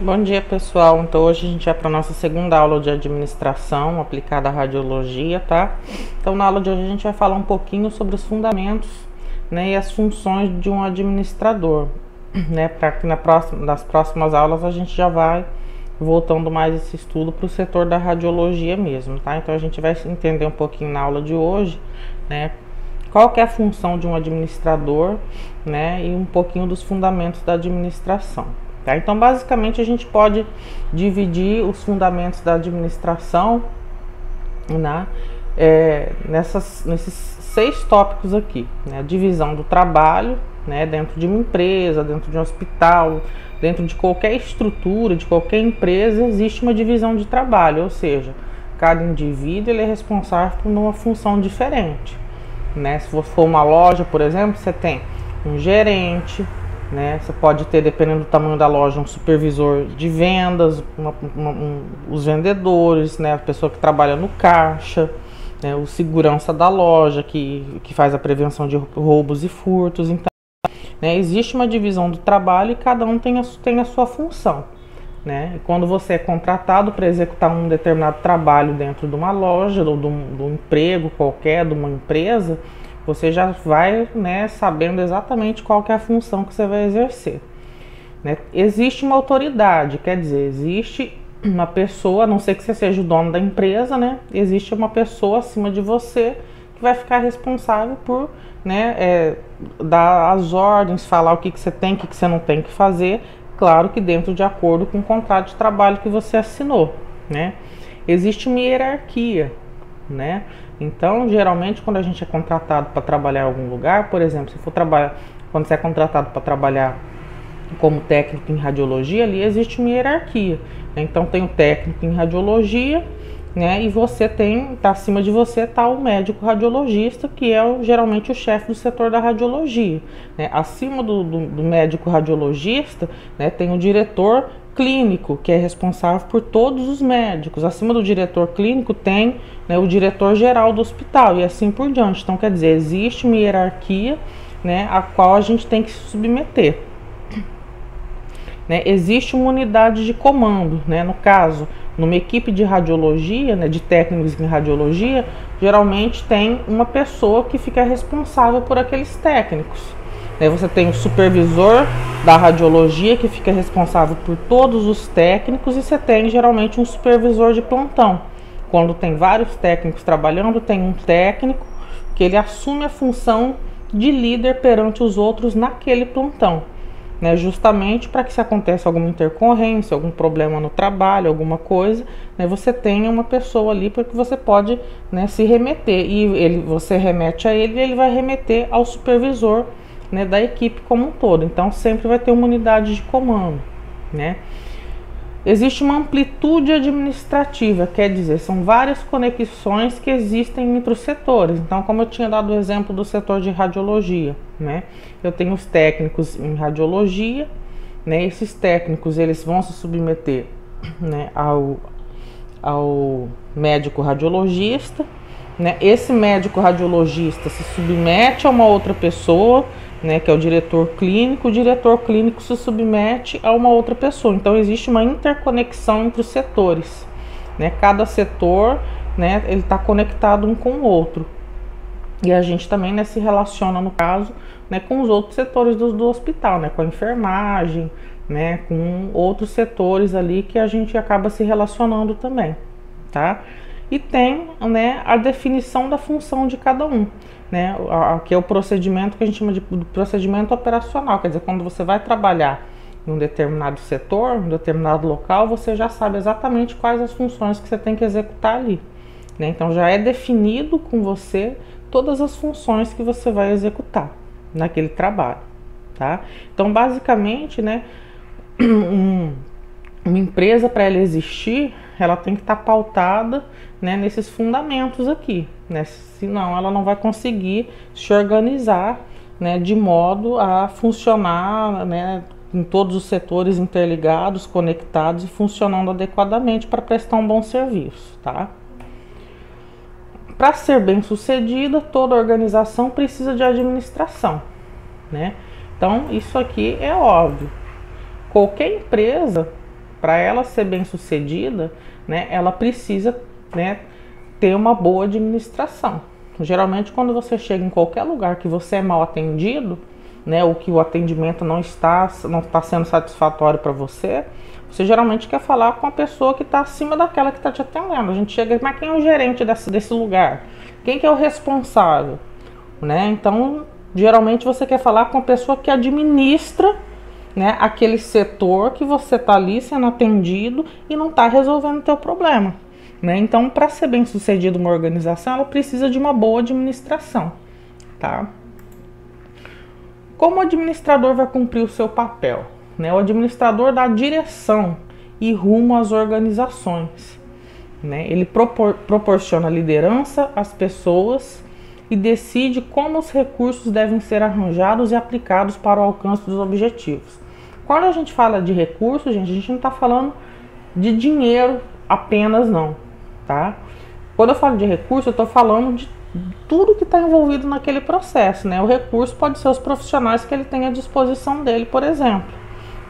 Bom dia pessoal, então hoje a gente vai para a nossa segunda aula de administração aplicada à radiologia, tá? Então na aula de hoje a gente vai falar um pouquinho sobre os fundamentos né, e as funções de um administrador, né? Para que na próxima, nas próximas aulas a gente já vai voltando mais esse estudo para o setor da radiologia mesmo, tá? Então a gente vai entender um pouquinho na aula de hoje, né? Qual que é a função de um administrador, né? E um pouquinho dos fundamentos da administração. Tá? Então, basicamente, a gente pode dividir os fundamentos da administração né, é, nessas, nesses seis tópicos aqui: né? divisão do trabalho né, dentro de uma empresa, dentro de um hospital, dentro de qualquer estrutura, de qualquer empresa, existe uma divisão de trabalho, ou seja, cada indivíduo ele é responsável por uma função diferente. Né? Se for uma loja, por exemplo, você tem um gerente, né? Você pode ter, dependendo do tamanho da loja, um supervisor de vendas, uma, uma, um, os vendedores, né? a pessoa que trabalha no caixa, né? o segurança da loja que, que faz a prevenção de roubos e furtos. Então, né? existe uma divisão do trabalho e cada um tem a, tem a sua função. Né? E quando você é contratado para executar um determinado trabalho dentro de uma loja ou de um, de um emprego qualquer, de uma empresa, você já vai né, sabendo exatamente qual que é a função que você vai exercer. Né? Existe uma autoridade, quer dizer, existe uma pessoa, a não ser que você seja o dono da empresa, né? Existe uma pessoa acima de você que vai ficar responsável por né, é, dar as ordens, falar o que, que você tem, o que, que você não tem que fazer, claro que dentro de acordo com o contrato de trabalho que você assinou, né? Existe uma hierarquia, né? Então, geralmente, quando a gente é contratado para trabalhar em algum lugar, por exemplo, se for trabalhar, quando você é contratado para trabalhar como técnico em radiologia, ali existe uma hierarquia. Né? Então, tem o técnico em radiologia, né? E você tem, tá acima de você está o médico radiologista, que é o, geralmente o chefe do setor da radiologia. Né? Acima do, do, do médico radiologista, né, tem o diretor clínico, que é responsável por todos os médicos. Acima do diretor clínico tem né, o diretor geral do hospital e assim por diante. Então, quer dizer, existe uma hierarquia né, a qual a gente tem que se submeter. Né, existe uma unidade de comando, né, no caso, numa equipe de radiologia, né, de técnicos em radiologia, geralmente tem uma pessoa que fica responsável por aqueles técnicos. Né, você tem o supervisor da radiologia que fica responsável por todos os técnicos e você tem geralmente um supervisor de plantão. Quando tem vários técnicos trabalhando, tem um técnico que ele assume a função de líder perante os outros naquele plantão. Né, justamente para que se aconteça alguma intercorrência, algum problema no trabalho, alguma coisa, né, você tenha uma pessoa ali porque você pode né, se remeter e ele, você remete a ele e ele vai remeter ao supervisor né, da equipe como um todo. Então sempre vai ter uma unidade de comando, né? Existe uma amplitude administrativa, quer dizer, são várias conexões que existem entre os setores. Então, como eu tinha dado o exemplo do setor de radiologia, né? Eu tenho os técnicos em radiologia, né? Esses técnicos eles vão se submeter, né, ao, ao médico radiologista, né? Esse médico radiologista se submete a uma outra pessoa né, que é o diretor clínico, o diretor clínico se submete a uma outra pessoa. Então existe uma interconexão entre os setores. Né? Cada setor né, ele está conectado um com o outro. E a gente também né, se relaciona, no caso, né, com os outros setores do, do hospital, né, com a enfermagem, né, com outros setores ali que a gente acaba se relacionando também. Tá? E tem né, a definição da função de cada um né? Aqui é o procedimento que a gente chama de procedimento operacional, quer dizer, quando você vai trabalhar em um determinado setor, em um determinado local, você já sabe exatamente quais as funções que você tem que executar ali. Né? Então já é definido com você todas as funções que você vai executar naquele trabalho, tá? Então basicamente, né, um, uma empresa para ela existir, ela tem que estar tá pautada né, nesses fundamentos aqui, né? Senão ela não vai conseguir se organizar né, de modo a funcionar né, em todos os setores interligados, conectados e funcionando adequadamente para prestar um bom serviço, tá? Para ser bem sucedida, toda organização precisa de administração, né? Então, isso aqui é óbvio. Qualquer empresa para ela ser bem sucedida, né, ela precisa né, ter uma boa administração. Geralmente, quando você chega em qualquer lugar que você é mal atendido, né, ou que o atendimento não está, não está sendo satisfatório para você, você geralmente quer falar com a pessoa que está acima daquela que está te atendendo. A gente chega, mas quem é o gerente desse, desse lugar? Quem que é o responsável? Né? Então, geralmente você quer falar com a pessoa que administra né, aquele setor que você está ali sendo atendido e não está resolvendo o teu problema. Né? Então, para ser bem sucedido uma organização, ela precisa de uma boa administração. Tá? Como o administrador vai cumprir o seu papel? Né? O administrador dá direção e rumo às organizações. Né? Ele propor proporciona liderança às pessoas e decide como os recursos devem ser arranjados e aplicados para o alcance dos objetivos. Quando a gente fala de recursos, gente, a gente não está falando de dinheiro apenas, não, tá? Quando eu falo de recurso, eu estou falando de tudo que está envolvido naquele processo, né? O recurso pode ser os profissionais que ele tem à disposição dele, por exemplo,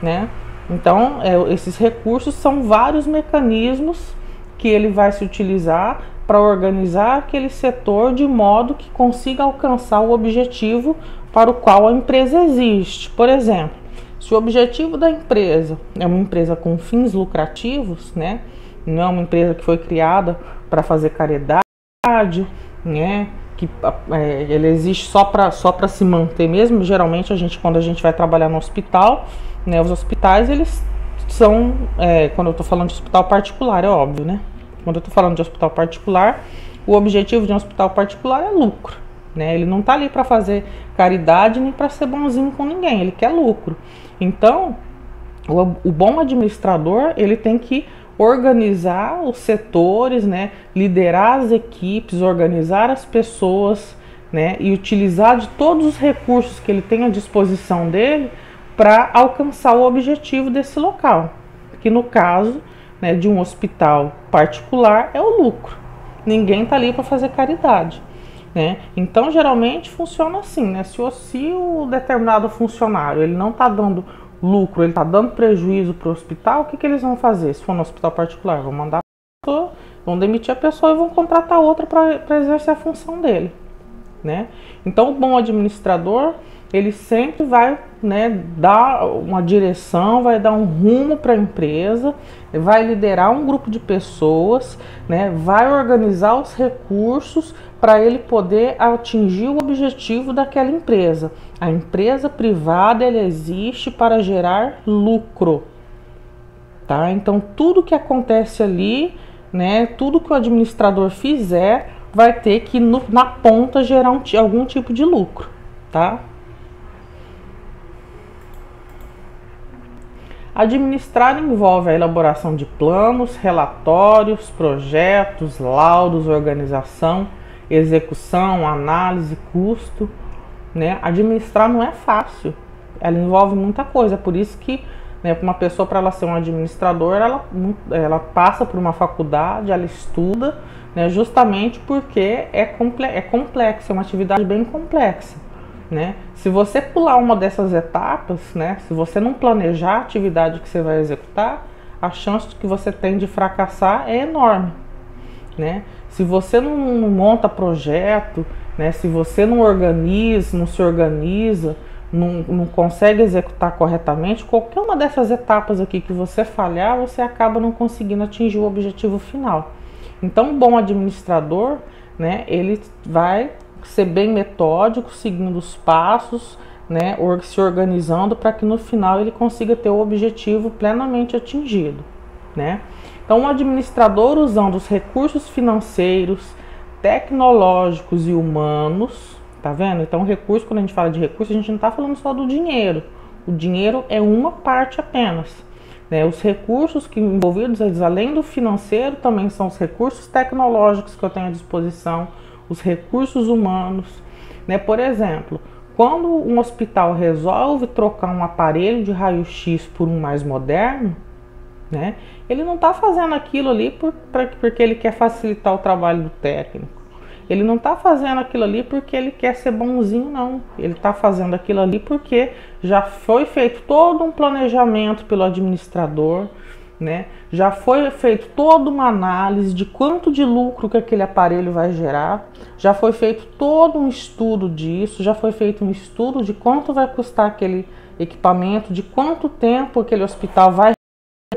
né? Então, é, esses recursos são vários mecanismos que ele vai se utilizar para organizar aquele setor de modo que consiga alcançar o objetivo para o qual a empresa existe. Por exemplo, se o objetivo da empresa é uma empresa com fins lucrativos, né? Não é uma empresa que foi criada para fazer caridade, né? Que é, ele existe só para só para se manter mesmo. Geralmente a gente quando a gente vai trabalhar no hospital, né? Os hospitais eles são, é, quando eu estou falando de hospital particular, é óbvio, né? Quando eu estou falando de hospital particular, o objetivo de um hospital particular é lucro. Né? Ele não está ali para fazer caridade nem para ser bonzinho com ninguém, ele quer lucro. Então, o, o, bom administrador ele tem que organizar os setores, né? liderar as equipes, organizar as pessoas né? e utilizar de todos os recursos que ele tem à disposição dele para alcançar o objetivo desse local, que no caso né, de um hospital particular é o lucro. Ninguém está ali para fazer caridade. Né? Então, geralmente funciona assim, né? Se o, se o determinado funcionário ele não está dando lucro, ele está dando prejuízo para o hospital, o que, que eles vão fazer? Se for no hospital particular, vão mandar a pessoa, vão demitir a pessoa e vão contratar outra para exercer a função dele. Né? Então, o bom administrador ele sempre vai né, dar uma direção, vai dar um rumo para a empresa, vai liderar um grupo de pessoas, né, vai organizar os recursos para ele poder atingir o objetivo daquela empresa. A empresa privada ela existe para gerar lucro, tá? Então tudo que acontece ali, né, tudo que o administrador fizer, vai ter que no, na ponta gerar um, algum tipo de lucro, tá? Administrar envolve a elaboração de planos, relatórios, projetos, laudos, organização, execução, análise, custo. Né? Administrar não é fácil, ela envolve muita coisa, por isso que né, uma pessoa para ela ser um administrador, ela, ela passa por uma faculdade, ela estuda, né, justamente porque é, comple é complexa, é uma atividade bem complexa. Né? Se você pular uma dessas etapas, né, se você não planejar a atividade que você vai executar, a chance que você tem de fracassar é enorme. Né? Se você não monta projeto, né, se você não organiza, não se organiza, não, não consegue executar corretamente, qualquer uma dessas etapas aqui que você falhar, você acaba não conseguindo atingir o objetivo final. Então, um bom administrador, né, ele vai ser bem metódico, seguindo os passos, né, se organizando para que no final ele consiga ter o objetivo plenamente atingido, né? Então, um administrador usando os recursos financeiros, tecnológicos e humanos, tá vendo? Então, recurso, quando a gente fala de recurso, a gente não está falando só do dinheiro. O dinheiro é uma parte apenas. Né? Os recursos que envolvidos, além do financeiro, também são os recursos tecnológicos que eu tenho à disposição, os recursos humanos. Né? Por exemplo, quando um hospital resolve trocar um aparelho de raio-x por um mais moderno, né? ele não está fazendo aquilo ali por, pra, porque ele quer facilitar o trabalho do técnico. Ele não está fazendo aquilo ali porque ele quer ser bonzinho, não. Ele está fazendo aquilo ali porque já foi feito todo um planejamento pelo administrador, né? Já foi feito toda uma análise de quanto de lucro que aquele aparelho vai gerar, já foi feito todo um estudo disso, já foi feito um estudo de quanto vai custar aquele equipamento, de quanto tempo aquele hospital vai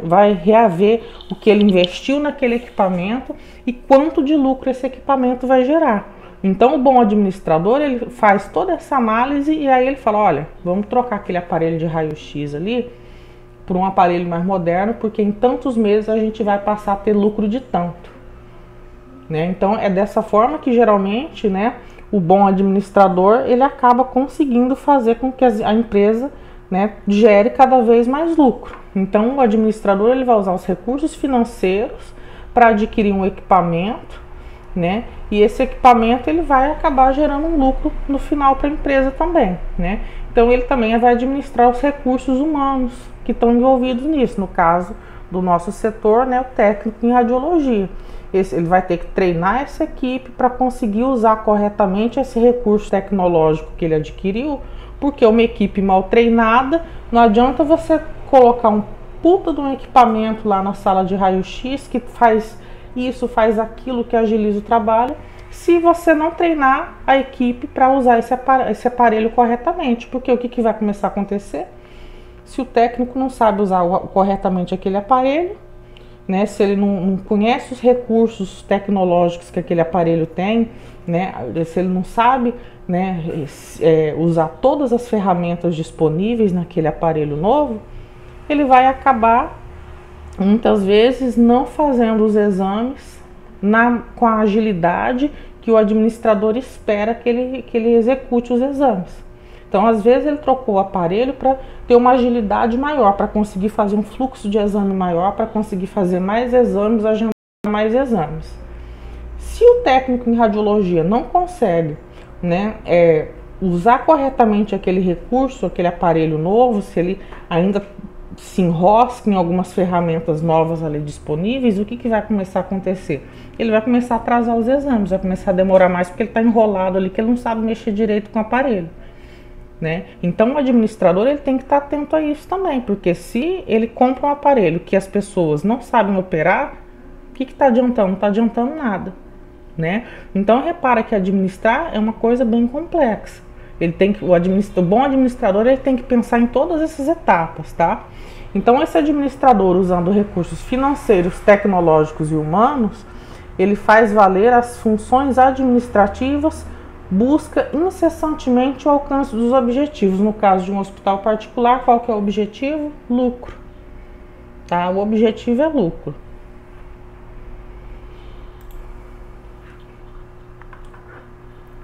vai reaver o que ele investiu naquele equipamento e quanto de lucro esse equipamento vai gerar. Então, o bom administrador ele faz toda essa análise e aí ele fala: olha, vamos trocar aquele aparelho de raio-x ali por um aparelho mais moderno, porque em tantos meses a gente vai passar a ter lucro de tanto. Né? Então, é dessa forma que geralmente né, o bom administrador ele acaba conseguindo fazer com que a empresa né, gere cada vez mais lucro. Então, o administrador ele vai usar os recursos financeiros para adquirir um equipamento né? E esse equipamento ele vai acabar gerando um lucro no final para a empresa também, né? Então ele também vai administrar os recursos humanos que estão envolvidos nisso, no caso do nosso setor, né, o técnico em radiologia. Esse, ele vai ter que treinar essa equipe para conseguir usar corretamente esse recurso tecnológico que ele adquiriu, porque uma equipe mal treinada, não adianta você colocar um puta de um equipamento lá na sala de raio-x que faz isso faz aquilo que agiliza o trabalho, se você não treinar a equipe para usar esse aparelho, esse aparelho, corretamente. Porque o que, que vai começar a acontecer? Se o técnico não sabe usar corretamente aquele aparelho, né, se ele não, não, conhece os recursos tecnológicos que aquele aparelho tem, né, se ele não sabe né, é, usar todas as ferramentas disponíveis naquele aparelho novo, ele vai acabar muitas vezes não fazendo os exames na, com a agilidade que o administrador espera que ele, que ele execute os exames. Então, às vezes, ele trocou o aparelho para ter uma agilidade maior, para conseguir fazer um fluxo de exame maior, para conseguir fazer mais exames, agendar mais exames. Se o técnico em radiologia não consegue né, é, usar corretamente aquele recurso, aquele aparelho novo, se ele ainda se enrosca em algumas ferramentas novas ali disponíveis, o que, que vai começar a acontecer? Ele vai começar a atrasar os exames, vai começar a demorar mais porque ele está enrolado ali, que ele não sabe mexer direito com o aparelho. Né? Então o administrador ele tem que estar tá atento a isso também, porque se ele compra um aparelho que as pessoas não sabem operar, o que está adiantando? Não está adiantando nada. Né? Então repara que administrar é uma coisa bem complexa. Ele tem que, o, o bom administrador ele tem que pensar em todas essas etapas, tá? Então, esse administrador, usando recursos financeiros, tecnológicos e humanos, ele faz valer as funções administrativas, busca incessantemente o alcance dos objetivos. No caso de um hospital particular, qual que é o objetivo? Lucro. Tá? O objetivo é lucro.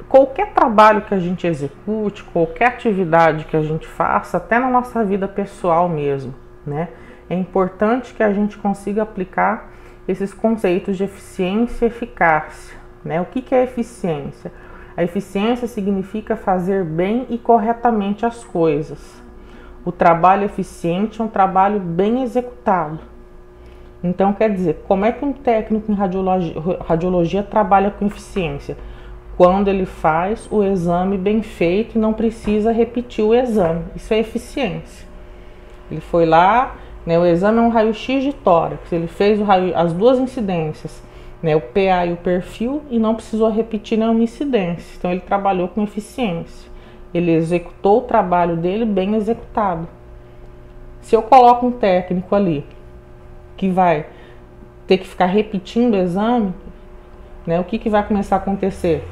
qualquer trabalho que a gente execute, qualquer atividade que a gente faça, até na nossa vida pessoal mesmo, né? É importante que a gente consiga aplicar esses conceitos de eficiência e eficácia, né? O que, que é eficiência? A eficiência significa fazer bem e corretamente as coisas. O trabalho eficiente é um trabalho bem executado. Então, quer dizer, como é que um técnico em radiologia, radiologia trabalha com eficiência? quando ele faz o exame bem feito e não precisa repetir o exame. Isso é eficiência. Ele foi lá, né, o exame é um raio-x de tórax, ele fez raio, as duas incidências, né, o PA e o perfil, e não precisou repetir nenhuma incidência. Então ele trabalhou com eficiência. Ele executou o trabalho dele bem executado. Se eu coloco um técnico ali que vai ter que ficar repetindo o exame, né, o que, que vai começar a acontecer?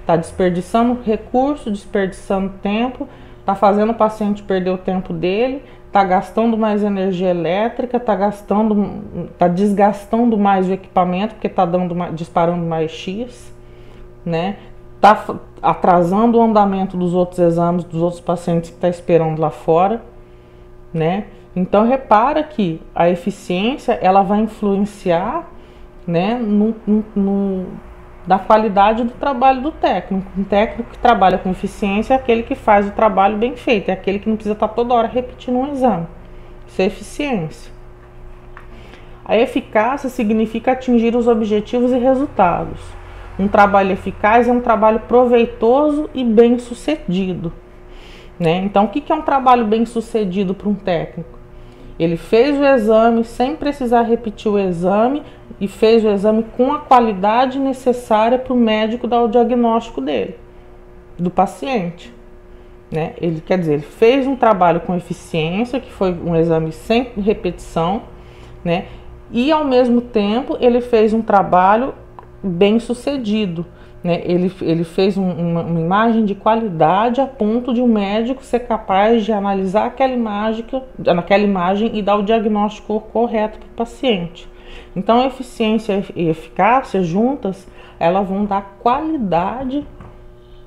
Está desperdiçando recurso, desperdiçando tempo, está fazendo o paciente perder o tempo dele, está gastando mais energia elétrica, está gastando, está desgastando mais o equipamento porque está dando, disparando mais X, né? Está atrasando o andamento dos outros exames dos outros pacientes que está esperando lá fora, né? Então repara que a eficiência ela vai influenciar, né, no, no da qualidade do trabalho do técnico. Um técnico que trabalha com eficiência é aquele que faz o trabalho bem feito, é aquele que não precisa estar toda hora repetindo um exame. Isso é eficiência. A eficácia significa atingir os objetivos e resultados. Um trabalho eficaz é um trabalho proveitoso e bem sucedido. Né? Então, o que é um trabalho bem sucedido para um técnico? Ele fez o exame sem precisar repetir o exame e fez o exame com a qualidade necessária para o médico dar o diagnóstico dele, do paciente. Né? Ele quer dizer, ele fez um trabalho com eficiência, que foi um exame sem repetição, né? E ao mesmo tempo ele fez um trabalho bem sucedido. Né? Ele, ele fez um, uma, uma, imagem de qualidade a ponto de um médico ser capaz de analisar aquela imagem, naquela imagem e dar o diagnóstico correto para o paciente. Então, eficiência e eficácia juntas, elas vão dar qualidade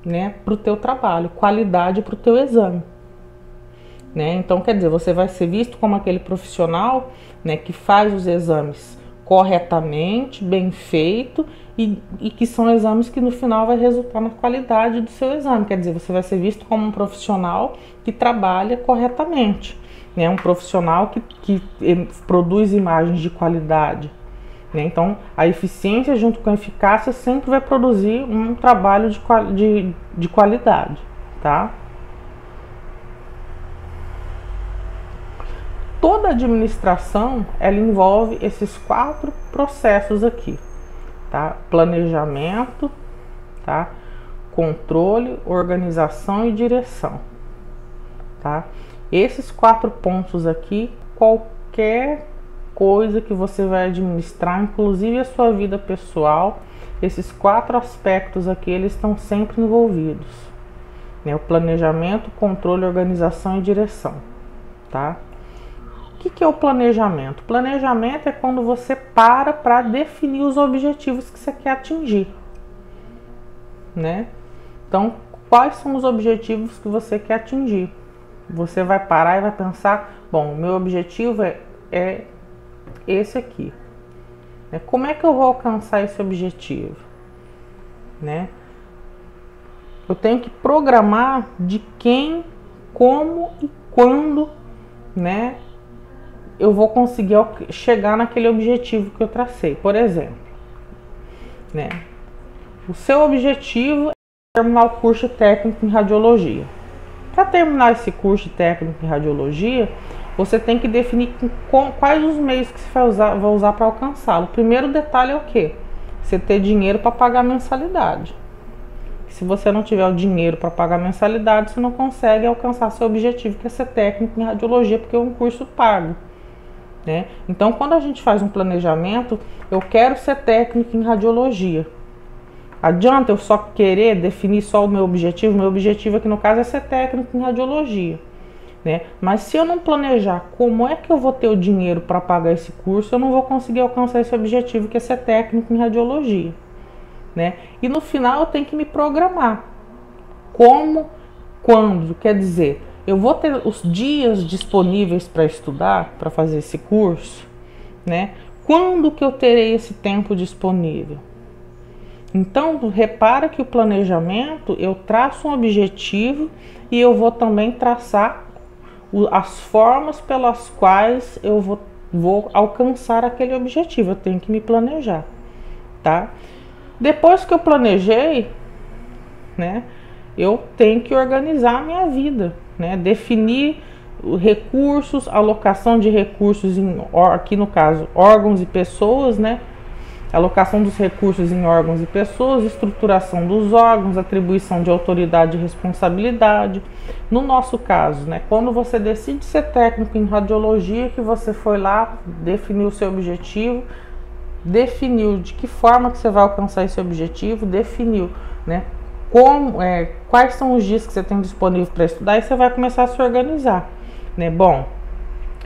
né, para o teu trabalho, qualidade para o teu exame. Né? Então, quer dizer, você vai ser visto como aquele profissional né, que faz os exames corretamente, bem feito e, e, que são exames que no final vai resultar na qualidade do seu exame. Quer dizer, você vai ser visto como um profissional que trabalha corretamente, né? um profissional que, que produz imagens de qualidade. Né? Então, a eficiência junto com a eficácia sempre vai produzir um trabalho de, de, de qualidade. Tá? Toda administração ela envolve esses quatro processos aqui tá? Planejamento, tá? Controle, organização e direção, tá? Esses quatro pontos aqui, qualquer coisa que você vai administrar, inclusive a sua vida pessoal, esses quatro aspectos aqui, eles estão sempre envolvidos. Né? O planejamento, controle, organização e direção, tá? Que, que é o planejamento? Planejamento é quando você para para definir os objetivos que você quer atingir, né? Então, quais são os objetivos que você quer atingir? Você vai parar e vai pensar: bom, meu objetivo é, é esse aqui. Né? Como é que eu vou alcançar esse objetivo? Né? Eu tenho que programar de quem, como e quando, né? Eu vou conseguir chegar naquele objetivo que eu tracei. Por exemplo, né? O seu objetivo é terminar o curso técnico em radiologia. Para terminar esse curso técnico em radiologia, você tem que definir com, quais os meios que você vai usar, vai usar para alcançá-lo. O primeiro detalhe é o que? Você ter dinheiro para pagar mensalidade. Se você não tiver o dinheiro para pagar mensalidade, você não consegue alcançar seu objetivo, que é ser técnico em radiologia, porque é um curso pago. Né? Então, quando a gente faz um planejamento, eu quero ser técnico em radiologia. Adianta eu só querer definir só o meu objetivo? Meu objetivo aqui no caso é ser técnico em radiologia. Né? Mas se eu não planejar como é que eu vou ter o dinheiro para pagar esse curso, eu não vou conseguir alcançar esse objetivo que é ser técnico em radiologia. Né? E no final eu tenho que me programar. Como, quando, quer dizer, eu vou ter os dias disponíveis para estudar, para fazer esse curso, né? Quando que eu terei esse tempo disponível? Então, repara que o planejamento, eu traço um objetivo e eu vou também traçar as formas pelas quais eu vou, vou alcançar aquele objetivo. Eu tenho que me planejar, tá? Depois que eu planejei, né? Eu tenho que organizar a minha vida né? Definir recursos, alocação de recursos em, aqui no caso, órgãos e pessoas, né? Alocação dos recursos em órgãos e pessoas, estruturação dos órgãos, atribuição de autoridade e responsabilidade. No nosso caso, né, quando você decide ser técnico em radiologia, que você foi lá, definiu o seu objetivo, definiu de que forma que você vai alcançar esse objetivo, definiu, né, como, é, quais são os dias que você tem disponível para estudar e você vai começar a se organizar, né? Bom,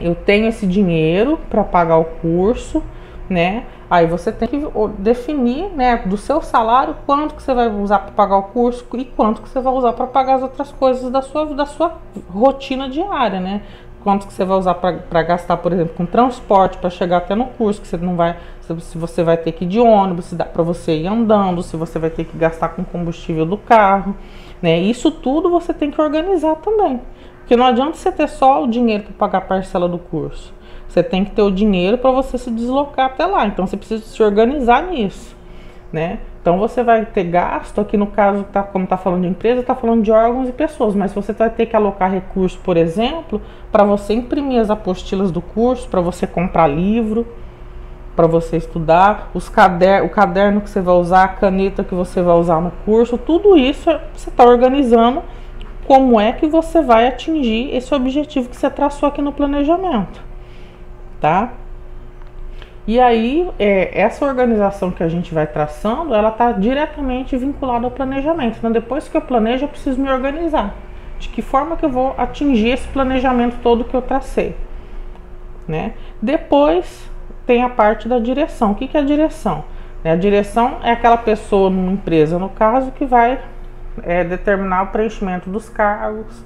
eu tenho esse dinheiro para pagar o curso, né? Aí você tem que definir, né, do seu salário quanto que você vai usar para pagar o curso e quanto que você vai usar para pagar as outras coisas da sua da sua rotina diária, né? Quanto que você vai usar para gastar, por exemplo, com transporte para chegar até no curso, que você não vai, se você vai ter que ir de ônibus, se dá para você ir andando, se você vai ter que gastar com combustível do carro, né? Isso tudo você tem que organizar também. Porque não adianta você ter só o dinheiro para pagar a parcela do curso. Você tem que ter o dinheiro para você se deslocar até lá. Então você precisa se organizar nisso. Né? Então você vai ter gasto, aqui no caso, tá, como está falando de empresa, está falando de órgãos e pessoas, mas você vai ter que alocar recursos, por exemplo, para você imprimir as apostilas do curso, para você comprar livro, para você estudar, os cader o caderno que você vai usar, a caneta que você vai usar no curso, tudo isso você está organizando como é que você vai atingir esse objetivo que você traçou aqui no planejamento, tá? E aí, é, essa organização que a gente vai traçando, ela está diretamente vinculada ao planejamento. Então, depois que eu planejo, eu preciso me organizar. De que forma que eu vou atingir esse planejamento todo que eu tracei, né? Depois tem a parte da direção. O que, que é a direção? A direção é aquela pessoa numa empresa, no caso, que vai é, determinar o preenchimento dos cargos,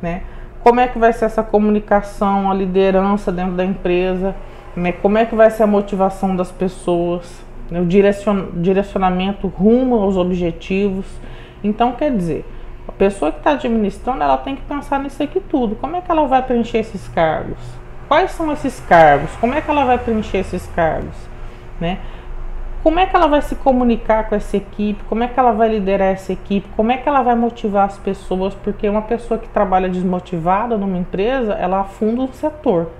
né? Como é que vai ser essa comunicação, a liderança dentro da empresa? Né? como é que vai ser a motivação das pessoas, né? o direcion, direcionamento rumo aos objetivos. Então, quer dizer, a pessoa que está administrando, ela tem que pensar nisso aqui tudo. Como é que ela vai preencher esses cargos? Quais são esses cargos? Como é que ela vai preencher esses cargos? Né? Como é que ela vai se comunicar com essa equipe? Como é que ela vai liderar essa equipe? Como é que ela vai motivar as pessoas? Porque uma pessoa que trabalha desmotivada numa empresa, ela afunda um setor.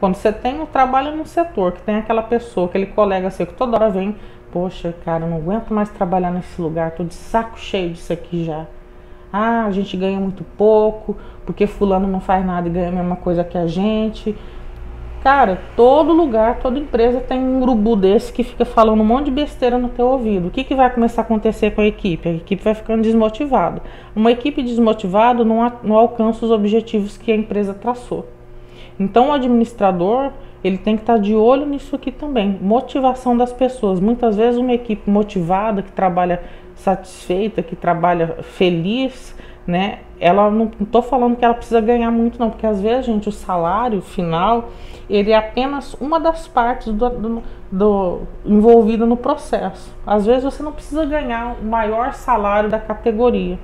Quando você tem um trabalho num setor que tem aquela pessoa, aquele colega seu que toda hora vem, poxa, cara, não aguento mais trabalhar nesse lugar, tô de saco cheio disso aqui já. Ah, a gente ganha muito pouco, porque fulano não faz nada e ganha a mesma coisa que a gente. Cara, todo lugar, toda empresa tem um urubu desse que fica falando um monte de besteira no teu ouvido. O que, que vai começar a acontecer com a equipe? A equipe vai ficando desmotivada. Uma equipe desmotivada não, não alcança os objetivos que a empresa traçou. Então o administrador ele tem que estar de olho nisso aqui também. Motivação das pessoas. Muitas vezes uma equipe motivada, que trabalha satisfeita, que trabalha feliz, né? Ela não estou falando que ela precisa ganhar muito, não, porque às vezes, gente, o salário final ele é apenas uma das partes do, do, do envolvida no processo. Às vezes você não precisa ganhar o maior salário da categoria.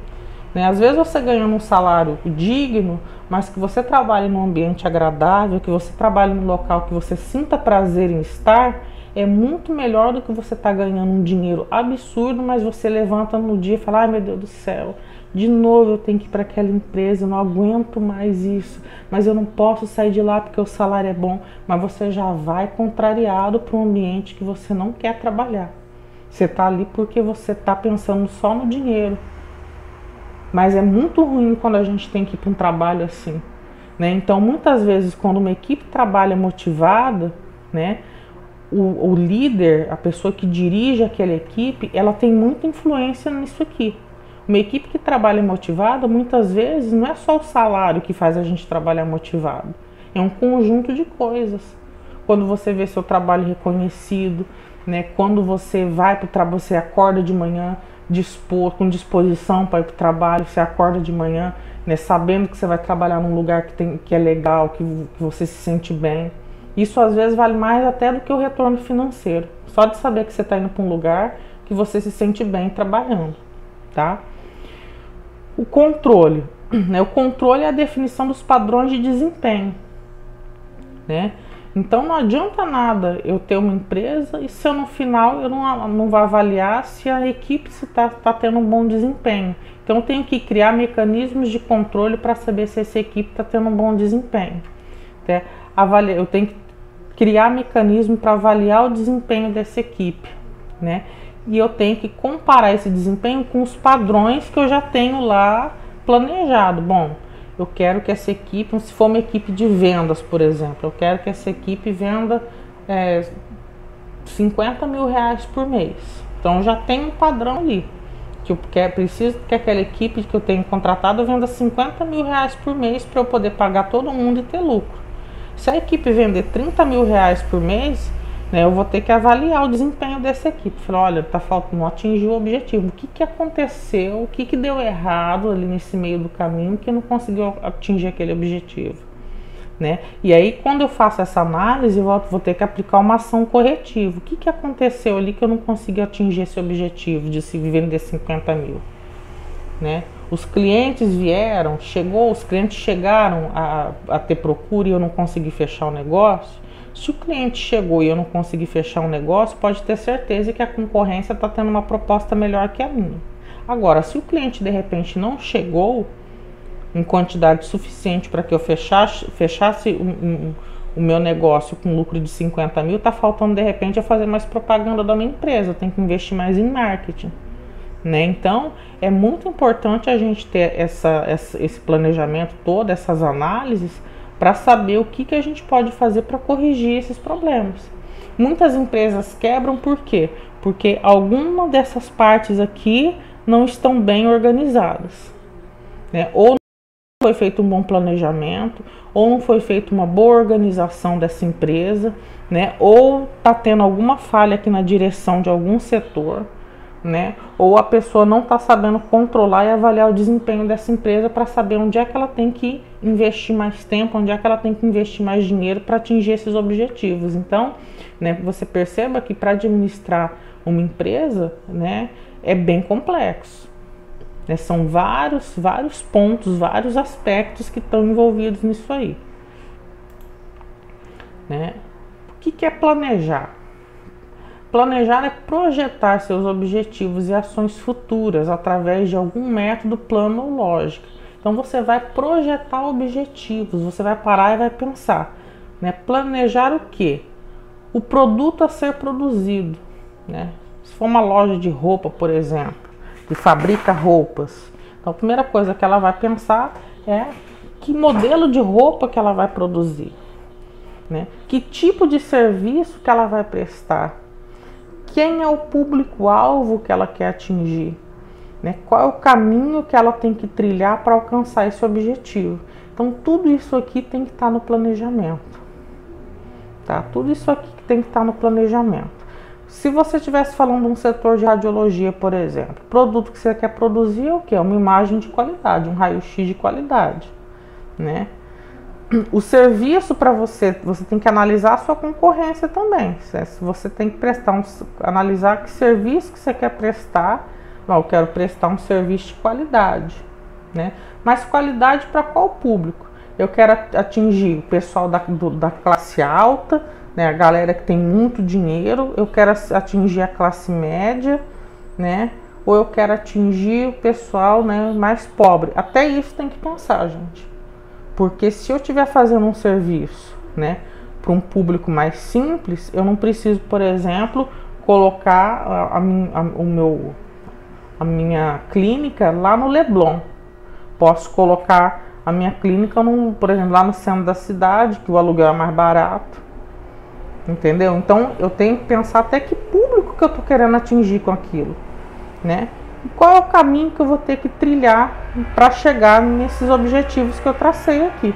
Né? Às vezes você ganhando um salário digno, mas que você trabalhe num ambiente agradável, que você trabalhe num local que você sinta prazer em estar, é muito melhor do que você estar tá ganhando um dinheiro absurdo, mas você levanta no dia e fala: ai meu Deus do céu, de novo eu tenho que ir para aquela empresa, eu não aguento mais isso, mas eu não posso sair de lá porque o salário é bom. Mas você já vai contrariado para um ambiente que você não quer trabalhar. Você está ali porque você está pensando só no dinheiro. Mas é muito ruim quando a gente tem que ir para um trabalho assim. Né? Então, muitas vezes, quando uma equipe trabalha motivada, né, o, o líder, a pessoa que dirige aquela equipe, ela tem muita influência nisso aqui. Uma equipe que trabalha motivada, muitas vezes, não é só o salário que faz a gente trabalhar motivado, é um conjunto de coisas. Quando você vê seu trabalho reconhecido, né? quando você vai para o trabalho, você acorda de manhã, dispor, com disposição para ir para o trabalho, você acorda de manhã, né, sabendo que você vai trabalhar num lugar que, tem, que é legal, que, que você se sente bem. Isso às vezes vale mais até do que o retorno financeiro. Só de saber que você está indo para um lugar que você se sente bem trabalhando, tá? O controle, né? O controle é a definição dos padrões de desempenho, né? Então não adianta nada eu ter uma empresa e se eu no final eu não, não vou avaliar se a equipe está tá tendo um bom desempenho. Então eu tenho que criar mecanismos de controle para saber se essa equipe está tendo um bom desempenho. Né? Avalia, eu tenho que criar mecanismo para avaliar o desempenho dessa equipe. Né? E eu tenho que comparar esse desempenho com os padrões que eu já tenho lá planejado. Bom, eu quero que essa equipe, se for uma equipe de vendas, por exemplo, eu quero que essa equipe venda é, 50 mil reais por mês. Então já tem um padrão ali. Que eu preciso que aquela equipe que eu tenho contratado venda 50 mil reais por mês para eu poder pagar todo mundo e ter lucro. Se a equipe vender 30 mil reais por mês, né, eu vou ter que avaliar o desempenho dessa equipe. Falar, olha, tá faltando, não atingiu o objetivo. O que, que aconteceu? O que, que deu errado ali nesse meio do caminho que não conseguiu atingir aquele objetivo? Né? E aí, quando eu faço essa análise, eu vou ter que aplicar uma ação corretiva. O que, que aconteceu ali que eu não consegui atingir esse objetivo de se vender 50 mil? Né? Os clientes vieram, chegou, os clientes chegaram a, a ter procura e eu não consegui fechar o negócio Se o cliente chegou e eu não consegui fechar um negócio, pode ter certeza que a concorrência está tendo uma proposta melhor que a minha. Agora, se o cliente de repente não chegou em quantidade suficiente para que eu fechasse, fechasse um, um, o meu negócio com lucro de 50 mil, está faltando de repente a fazer mais propaganda da minha empresa, eu tenho que investir mais em marketing. Né? Então, é muito importante a gente ter essa esse planejamento todo, essas análises, para saber o que, que a gente pode fazer para corrigir esses problemas. Muitas empresas quebram por quê? Porque alguma dessas partes aqui não estão bem organizadas. Né? Ou não foi feito um bom planejamento, ou não foi feita uma boa organização dessa empresa, né? ou está tendo alguma falha aqui na direção de algum setor né? Ou a pessoa não está sabendo controlar e avaliar o desempenho dessa empresa para saber onde é que ela tem que investir mais tempo, onde é que ela tem que investir mais dinheiro para atingir esses objetivos. Então, né, você perceba que para administrar uma empresa, né, é bem complexo. Né? São vários, vários pontos, vários aspectos que estão envolvidos nisso aí. Né? O que, que é planejar? Planejar é projetar seus objetivos e ações futuras através de algum método, plano ou lógica. Então você vai projetar objetivos, você vai parar e vai pensar, né? Planejar o que? O produto a ser produzido, né? Se for uma loja de roupa, por exemplo, que fabrica roupas, então a primeira coisa que ela vai pensar é que modelo de roupa que ela vai produzir, né? Que tipo de serviço que ela vai prestar, quem é o público-alvo que ela quer atingir, né? qual é o caminho que ela tem que trilhar para alcançar esse objetivo. Então, tudo isso aqui tem que estar tá no planejamento. Tá? Tudo isso aqui tem que estar tá no planejamento. Se você estivesse falando de um setor de radiologia, por exemplo, produto que você quer produzir é o que? Uma imagem de qualidade, um raio-x de qualidade, né? O serviço para você, você tem que analisar a sua concorrência também. Se você tem que prestar um, analisar que serviço que você quer prestar. Eu quero prestar um serviço de qualidade, né? Mas qualidade para qual público? Eu quero atingir o pessoal da, do, da classe alta, né? A galera que tem muito dinheiro. Eu quero atingir a classe média, né? Ou eu quero atingir o pessoal, né, mais pobre. Até isso tem que pensar, gente. Porque se eu estiver fazendo um serviço, né, para um público mais simples, eu não preciso, por exemplo, colocar a, a, a, o meu, a minha clínica lá no Leblon. Posso colocar a minha clínica, no, por exemplo, lá no centro da cidade, que o aluguel é mais barato. Entendeu? Então eu tenho que pensar até que público que eu estou querendo atingir com aquilo, né? Qual é o caminho que eu vou ter que trilhar para chegar nesses objetivos que eu tracei aqui.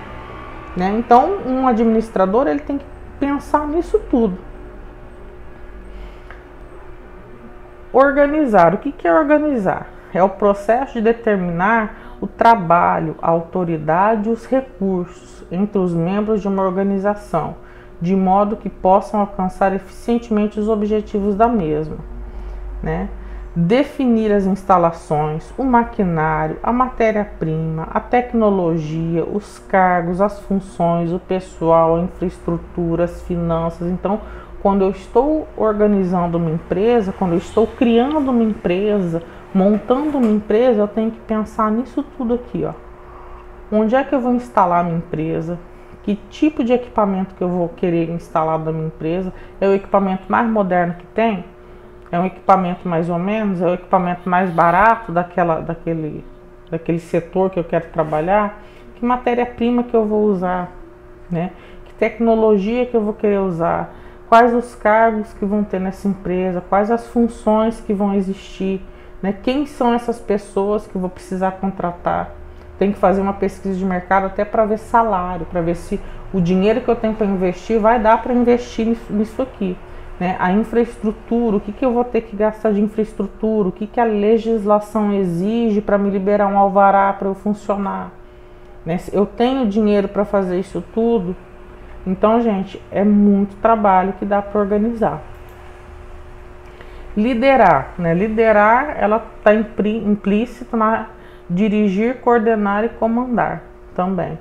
Né? Então, um administrador ele tem que pensar nisso tudo. Organizar. O que é organizar? É o processo de determinar o trabalho, a autoridade e os recursos entre os membros de uma organização, de modo que possam alcançar eficientemente os objetivos da mesma. Né? Definir as instalações, o maquinário, a matéria-prima, a tecnologia, os cargos, as funções, o pessoal, a infraestrutura, as finanças. Então, quando eu estou organizando uma empresa, quando eu estou criando uma empresa, montando uma empresa, eu tenho que pensar nisso tudo aqui, ó. Onde é que eu vou instalar a minha empresa? Que tipo de equipamento que eu vou querer instalar da minha empresa? É o equipamento mais moderno que tem? É um equipamento mais ou menos, é o equipamento mais barato daquela, daquele, daquele setor que eu quero trabalhar, que matéria-prima que eu vou usar, né? Que tecnologia que eu vou querer usar, quais os cargos que vão ter nessa empresa, quais as funções que vão existir, né? Quem são essas pessoas que eu vou precisar contratar? Tem que fazer uma pesquisa de mercado até para ver salário, para ver se o dinheiro que eu tenho para investir vai dar para investir nisso, nisso aqui né, a infraestrutura, o que, que eu vou ter que gastar de infraestrutura, o que, que a legislação exige para me liberar um alvará para eu funcionar. Né? Eu tenho dinheiro para fazer isso tudo. Então, gente, é muito trabalho que dá para organizar. Liderar, né? Liderar, ela está implícito na dirigir, coordenar e comandar também.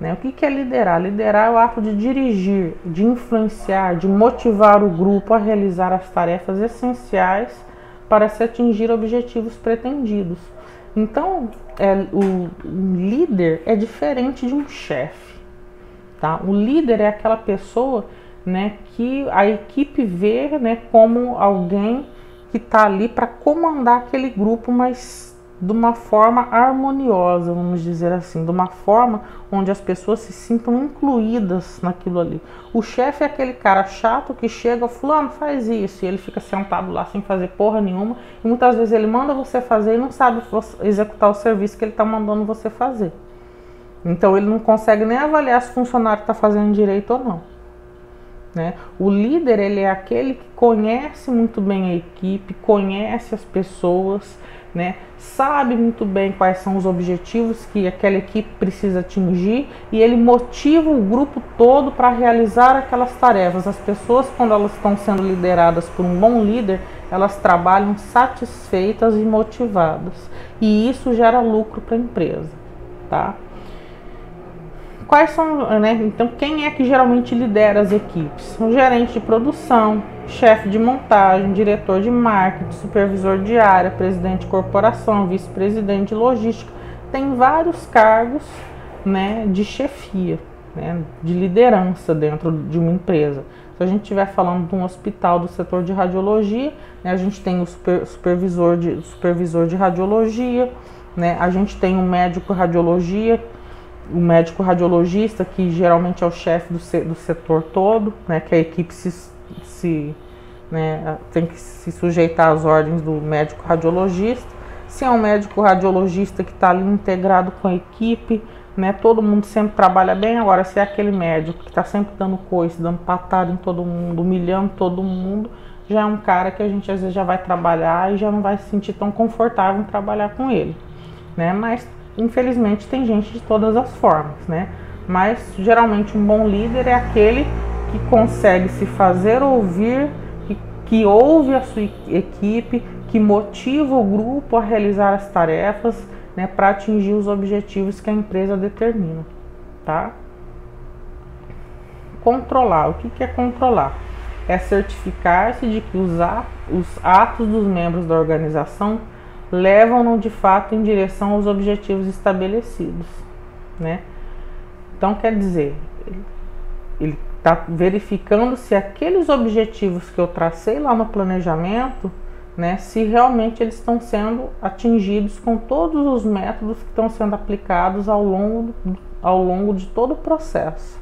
Né? O que, que é liderar? Liderar é o ato de dirigir, de influenciar, de motivar o grupo a realizar as tarefas essenciais para se atingir objetivos pretendidos. Então, é, o, líder é diferente de um chefe. Tá? O líder é aquela pessoa né, que a equipe vê né, como alguém que está ali para comandar aquele grupo, mas de uma forma harmoniosa, vamos dizer assim, de uma forma onde as pessoas se sintam incluídas naquilo ali. O chefe é aquele cara chato que chega, fulano, faz isso, e ele fica sentado lá sem fazer porra nenhuma, e muitas vezes ele manda você fazer e não sabe executar o serviço que ele está mandando você fazer. Então ele não consegue nem avaliar se o funcionário está fazendo direito ou não. Né? O líder ele é aquele que conhece muito bem a equipe, conhece as pessoas, né? Sabe muito bem quais são os objetivos que aquela equipe precisa atingir e ele motiva o grupo todo para realizar aquelas tarefas. As pessoas, quando elas estão sendo lideradas por um bom líder, elas trabalham satisfeitas e motivadas. E isso gera lucro para a empresa, tá? Quais são, né? Então, quem é que geralmente lidera as equipes? O gerente de produção, chefe de montagem, diretor de marketing, supervisor de área, presidente de corporação, vice-presidente de logística. Tem vários cargos, né, de chefia, né, de liderança dentro de uma empresa. Se a gente estiver falando de um hospital do setor de radiologia, né, a gente tem o super, supervisor, de, supervisor de radiologia, né, a gente tem o médico radiologia o médico radiologista, que geralmente é o chefe do, do setor todo, né, que a equipe se, se né, tem que se sujeitar às ordens do médico radiologista. Se é um médico radiologista que está ali integrado com a equipe, né, todo mundo sempre trabalha bem. Agora, se é aquele médico que está sempre dando coice, dando patada em todo mundo, humilhando todo mundo, já é um cara que a gente às vezes já vai trabalhar e já não vai se sentir tão confortável em trabalhar com ele. Né? Mas infelizmente tem gente de todas as formas, né? Mas geralmente um bom líder é aquele que consegue se fazer ouvir, que, que ouve a sua equipe, que motiva o grupo a realizar as tarefas, né, para atingir os objetivos que a empresa determina, tá? Controlar. O que, que é controlar? É certificar-se de que os atos dos membros da organização levam-no de fato em direção aos objetivos estabelecidos, né? Então quer dizer, ele está verificando se aqueles objetivos que eu tracei lá no planejamento, né, se realmente eles estão sendo atingidos com todos os métodos que estão sendo aplicados ao longo, ao longo de todo o processo.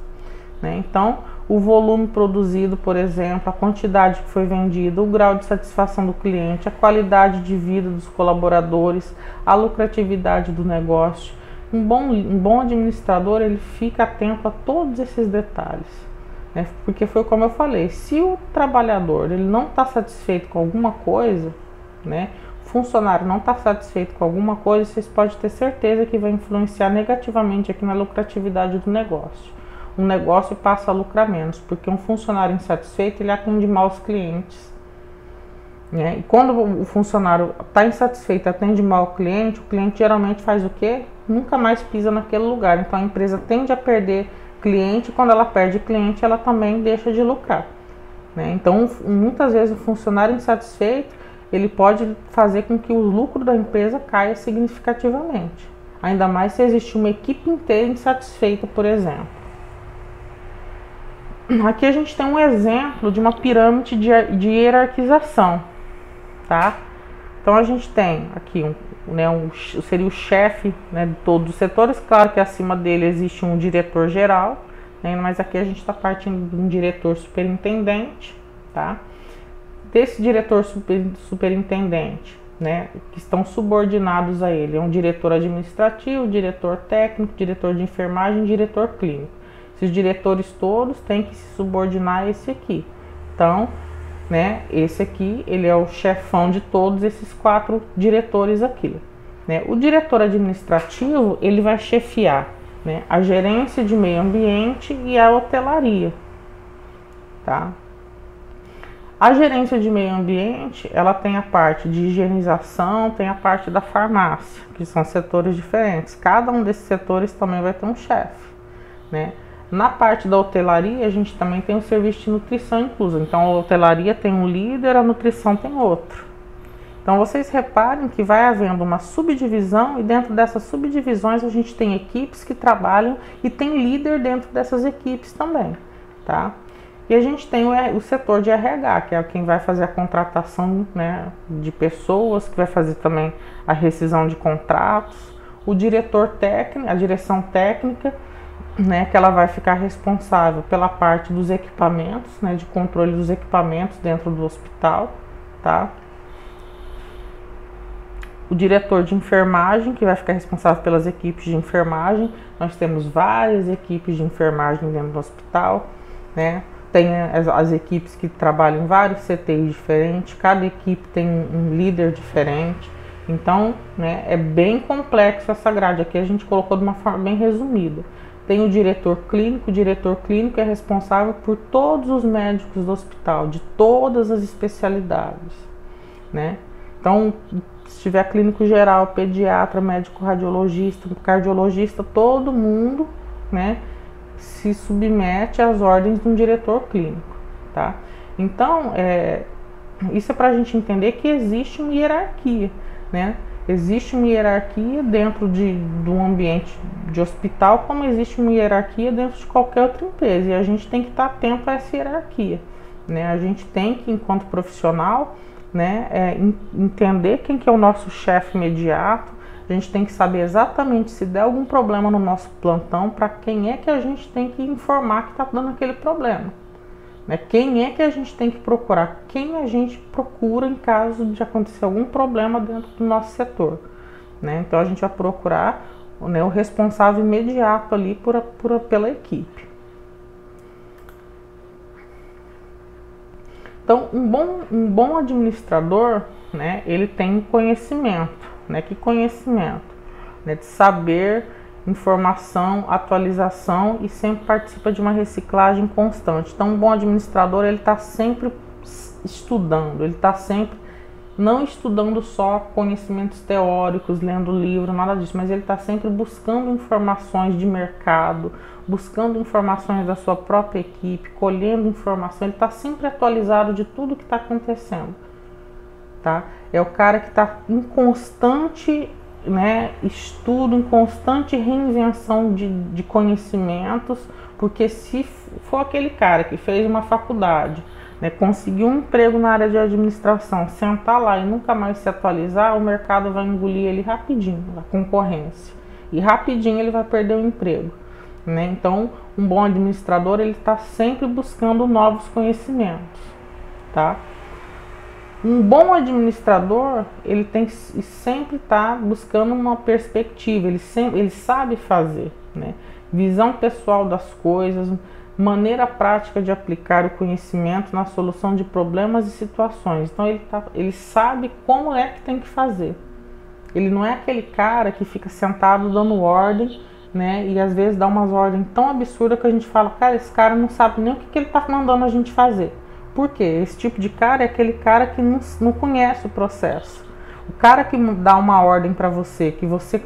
Né? Então, o volume produzido, por exemplo, a quantidade que foi vendida, o grau de satisfação do cliente, a qualidade de vida dos colaboradores, a lucratividade do negócio. Um bom, um bom administrador ele fica atento a todos esses detalhes, né? porque foi como eu falei, se o trabalhador ele não está satisfeito com alguma coisa, né? o funcionário não está satisfeito com alguma coisa, vocês podem ter certeza que vai influenciar negativamente aqui na lucratividade do negócio um negócio passa a lucrar menos, porque um funcionário insatisfeito ele atende mal os clientes. Né? E quando o funcionário está insatisfeito, atende mal o cliente, o cliente geralmente faz o quê? Nunca mais pisa naquele lugar. Então a empresa tende a perder cliente, quando ela perde cliente, ela também deixa de lucrar. Né? Então muitas vezes o funcionário insatisfeito ele pode fazer com que o lucro da empresa caia significativamente. Ainda mais se existe uma equipe inteira insatisfeita, por exemplo. Aqui a gente tem um exemplo de uma pirâmide de, de hierarquização, tá? Então a gente tem aqui um, né, um, seria o chefe né, de todos os setores. Claro que acima dele existe um diretor geral, né, mas aqui a gente está partindo de um diretor superintendente, tá? Desse diretor super, superintendente, né, que estão subordinados a ele, é um diretor administrativo, diretor técnico, diretor de enfermagem, diretor clínico. Esses diretores todos têm que se subordinar a esse aqui. Então, né, esse aqui, ele é o chefão de todos esses quatro diretores aqui. Né? O diretor administrativo, ele vai chefiar né, a gerência de meio ambiente e a hotelaria. Tá? A gerência de meio ambiente, ela tem a parte de higienização, tem a parte da farmácia, que são setores diferentes. Cada um desses setores também vai ter um chefe. né? Na parte da hotelaria, a gente também tem o serviço de nutrição incluso. Então, a hotelaria tem um líder, a nutrição tem outro. Então, vocês reparem que vai havendo uma subdivisão e dentro dessas subdivisões a gente tem equipes que trabalham e tem líder dentro dessas equipes também, tá? E a gente tem o, setor de RH, que é quem vai fazer a contratação né, de pessoas, que vai fazer também a rescisão de contratos, o diretor técnico, a direção técnica, né, que ela vai ficar responsável pela parte dos equipamentos, né, de controle dos equipamentos dentro do hospital, tá? O diretor de enfermagem, que vai ficar responsável pelas equipes de enfermagem. Nós temos várias equipes de enfermagem dentro do hospital, né? Tem as, as equipes que trabalham em vários CTIs diferentes, cada equipe tem um líder diferente. Então, né, é bem complexo essa grade. Aqui a gente colocou de uma forma bem resumida. Tem o diretor clínico, o diretor clínico é responsável por todos os médicos do hospital, de todas as especialidades, né? Então, se tiver clínico geral, pediatra, médico radiologista, cardiologista, todo mundo, né, se submete às ordens de um diretor clínico, tá? Então, é, isso é para a gente entender que existe uma hierarquia, né? Existe uma hierarquia dentro de, de um ambiente de hospital, como existe uma hierarquia dentro de qualquer outra empresa. E a gente tem que estar atento a essa hierarquia. Né? A gente tem que, enquanto profissional, né, é, entender quem que é o nosso chefe imediato. A gente tem que saber exatamente se der algum problema no nosso plantão, para quem é que a gente tem que informar que está dando aquele problema. Né? Quem é que a gente tem que procurar? Quem a gente procura em caso de acontecer algum problema dentro do nosso setor? Né? Então a gente vai procurar né, o responsável imediato ali por, por, pela equipe. Então, um bom, um bom administrador, né, ele tem conhecimento, né? Que conhecimento? Né, de saber informação, atualização e sempre participa de uma reciclagem constante. Então, um bom administrador ele está sempre estudando, ele está sempre não estudando só conhecimentos teóricos, lendo livro, nada disso, mas ele está sempre buscando informações de mercado, buscando informações da sua própria equipe, colhendo informação. Ele está sempre atualizado de tudo que está acontecendo, tá? É o cara que está em constante né, estudo, em constante reinvenção de, de conhecimentos, porque se for aquele cara que fez uma faculdade, né, conseguir um emprego na área de administração, sentar lá e nunca mais se atualizar, o mercado vai engolir ele rapidinho, a concorrência. E rapidinho ele vai perder o emprego. Né? Então, um bom administrador ele está sempre buscando novos conhecimentos, tá? Um bom administrador ele tem sempre está buscando uma perspectiva, ele sempre ele sabe fazer, né? Visão pessoal das coisas, maneira prática de aplicar o conhecimento na solução de problemas e situações. Então ele, tá, ele sabe como é que tem que fazer. Ele não é aquele cara que fica sentado dando ordem, né? E às vezes dá umas ordens tão absurdas que a gente fala, cara, esse cara não sabe nem o que, que ele está mandando a gente fazer. Por quê? Esse tipo de cara é aquele cara que não, não conhece o processo. O cara que dá uma ordem para você, que você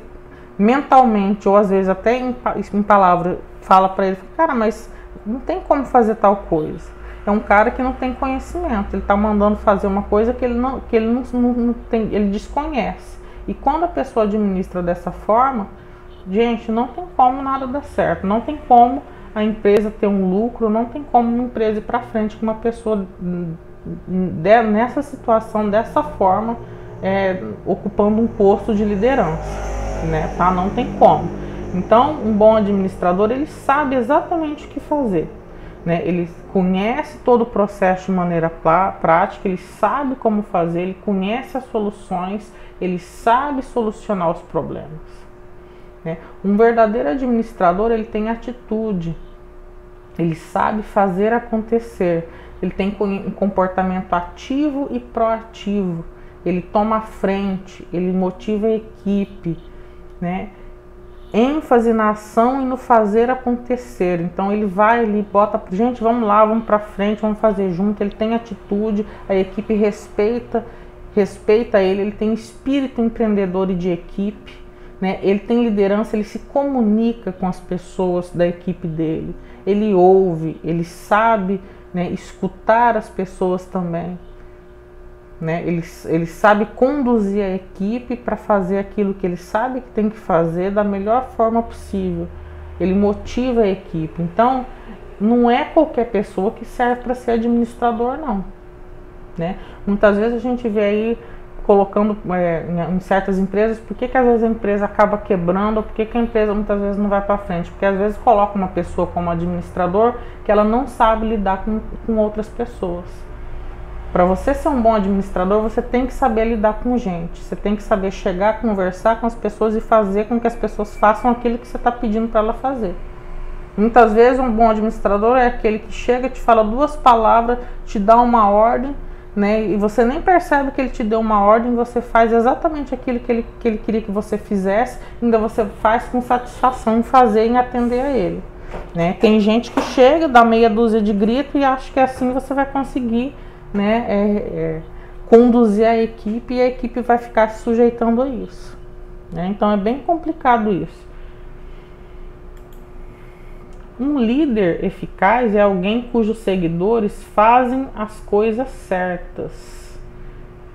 mentalmente ou às vezes até em, em palavra fala para ele, cara, mas não tem como fazer tal coisa. É um cara que não tem conhecimento. Ele está mandando fazer uma coisa que ele não, que ele não, não, não tem, ele desconhece. E quando a pessoa administra dessa forma, gente, não tem como nada dar certo. Não tem como a empresa ter um lucro, não tem como uma empresa ir para frente com uma pessoa de, nessa situação, dessa forma, é, ocupando um posto de liderança, né? Tá? Não tem como. Então, um bom administrador ele sabe exatamente o que fazer. Né? Ele conhece todo o processo de maneira prática, ele sabe como fazer, ele conhece as soluções, ele sabe solucionar os problemas. Né? Um verdadeiro administrador ele tem atitude, ele sabe fazer acontecer, ele tem um comportamento ativo e proativo, ele toma frente, ele motiva a equipe, né? ênfase na ação e no fazer acontecer. Então ele vai, ele bota, gente, vamos lá, vamos para frente, vamos fazer junto. Ele tem atitude, a equipe respeita, respeita ele, ele tem espírito empreendedor e de equipe. Né? Ele tem liderança, ele se comunica com as pessoas da equipe dele, ele ouve, ele sabe né, escutar as pessoas também. Né? Ele, ele sabe conduzir a equipe para fazer aquilo que ele sabe que tem que fazer da melhor forma possível. Ele motiva a equipe. Então, não é qualquer pessoa que serve para ser administrador, não. Né? Muitas vezes a gente vê aí colocando é, em certas empresas, por que, que às vezes a empresa acaba quebrando, ou por que, que a empresa muitas vezes não vai para frente? Porque às vezes coloca uma pessoa como administrador que ela não sabe lidar com, com outras pessoas. Para você ser um bom administrador, você tem que saber lidar com gente, você tem que saber chegar, conversar com as pessoas e fazer com que as pessoas façam aquilo que você está pedindo para ela fazer. Muitas vezes um bom administrador é aquele que chega, te fala duas palavras, te dá uma ordem né? E você nem percebe que ele te deu uma ordem, você faz exatamente aquilo que ele, que ele queria que você fizesse, ainda você faz com satisfação em fazer, em atender a ele. Né? Tem gente que chega, dá meia dúzia de grito e acha que assim você vai conseguir né, é, é, conduzir a equipe e a equipe vai ficar se sujeitando a isso. Né? Então é bem complicado isso. Um líder eficaz é alguém cujos seguidores fazem as coisas certas.